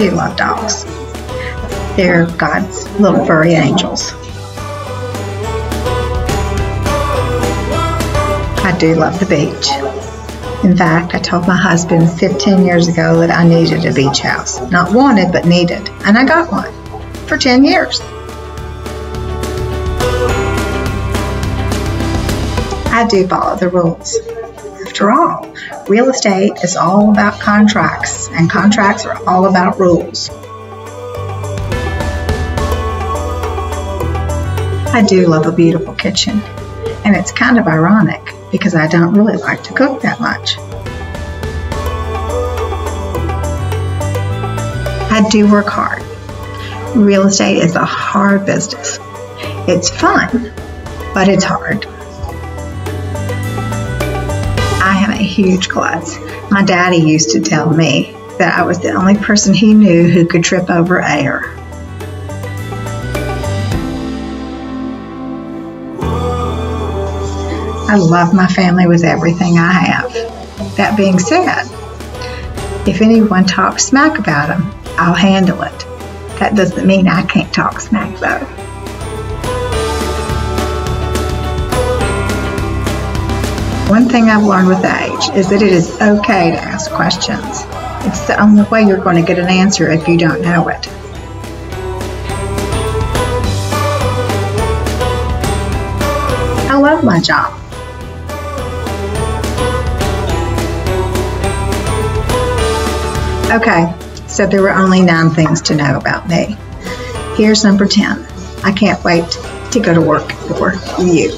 do love dogs. They're God's little furry angels. I do love the beach. In fact, I told my husband 15 years ago that I needed a beach house. Not wanted, but needed. And I got one for 10 years. I do follow the rules. After all, real estate is all about contracts, and contracts are all about rules. I do love a beautiful kitchen, and it's kind of ironic because I don't really like to cook that much. I do work hard. Real estate is a hard business. It's fun, but it's hard. Huge klutz. My daddy used to tell me that I was the only person he knew who could trip over air. I love my family with everything I have. That being said, if anyone talks smack about them, I'll handle it. That doesn't mean I can't talk smack though. One thing I've learned with age is that it is okay to ask questions. It's the only way you're going to get an answer if you don't know it. I love my job. Okay, so there were only nine things to know about me. Here's number 10. I can't wait to go to work for you.